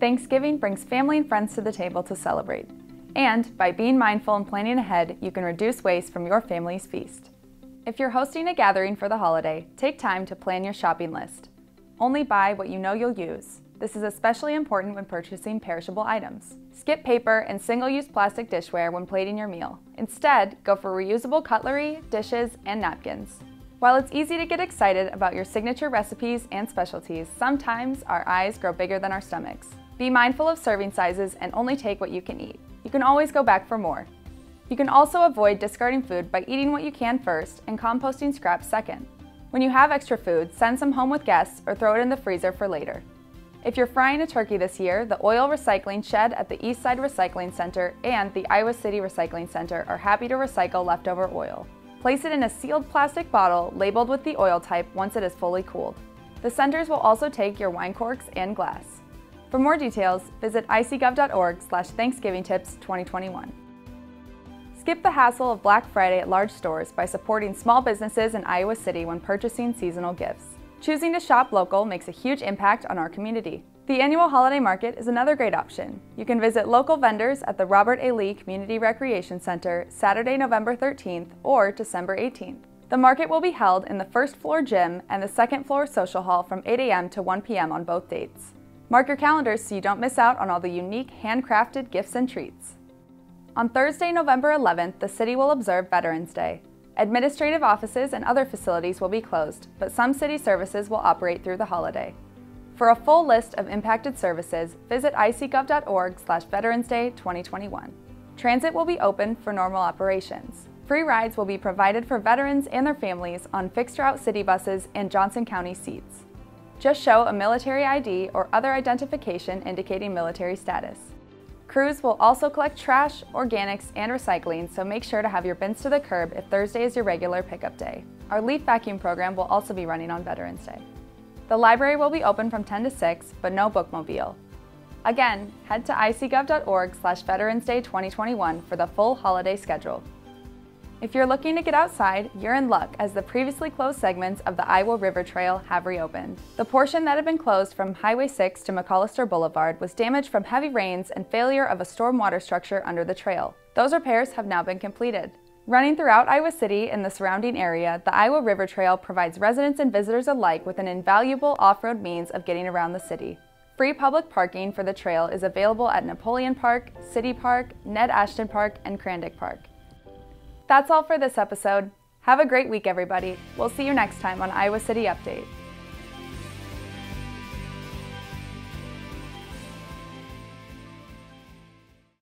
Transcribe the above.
Thanksgiving brings family and friends to the table to celebrate. And by being mindful and planning ahead, you can reduce waste from your family's feast. If you're hosting a gathering for the holiday, take time to plan your shopping list. Only buy what you know you'll use. This is especially important when purchasing perishable items. Skip paper and single-use plastic dishware when plating your meal. Instead, go for reusable cutlery, dishes, and napkins. While it's easy to get excited about your signature recipes and specialties, sometimes our eyes grow bigger than our stomachs. Be mindful of serving sizes and only take what you can eat. You can always go back for more. You can also avoid discarding food by eating what you can first and composting scraps second. When you have extra food, send some home with guests or throw it in the freezer for later. If you're frying a turkey this year, the oil recycling shed at the Eastside Recycling Center and the Iowa City Recycling Center are happy to recycle leftover oil. Place it in a sealed plastic bottle labeled with the oil type once it is fully cooled. The centers will also take your wine corks and glass. For more details, visit icgov.org slash Thanksgiving Tips 2021. Skip the hassle of Black Friday at large stores by supporting small businesses in Iowa City when purchasing seasonal gifts. Choosing to shop local makes a huge impact on our community. The annual holiday market is another great option. You can visit local vendors at the Robert A. Lee Community Recreation Center Saturday, November 13th or December 18th. The market will be held in the first floor gym and the second floor social hall from 8 a.m. to 1 p.m. on both dates. Mark your calendars so you don't miss out on all the unique handcrafted gifts and treats. On Thursday, November 11th, the city will observe Veterans Day. Administrative offices and other facilities will be closed, but some city services will operate through the holiday. For a full list of impacted services, visit icgov.org slash Veterans Day 2021. Transit will be open for normal operations. Free rides will be provided for veterans and their families on fixed route city buses and Johnson County SEATS. Just show a military ID or other identification indicating military status. Crews will also collect trash, organics, and recycling, so make sure to have your bins to the curb if Thursday is your regular pickup day. Our leaf vacuum program will also be running on Veterans Day. The library will be open from 10 to 6, but no bookmobile. Again, head to icgov.org slash Veterans Day 2021 for the full holiday schedule. If you're looking to get outside, you're in luck as the previously closed segments of the Iowa River Trail have reopened. The portion that had been closed from Highway 6 to McCollister Boulevard was damaged from heavy rains and failure of a stormwater structure under the trail. Those repairs have now been completed. Running throughout Iowa City and the surrounding area, the Iowa River Trail provides residents and visitors alike with an invaluable off-road means of getting around the city. Free public parking for the trail is available at Napoleon Park, City Park, Ned Ashton Park, and Crandic Park. That's all for this episode. Have a great week, everybody. We'll see you next time on Iowa City Update.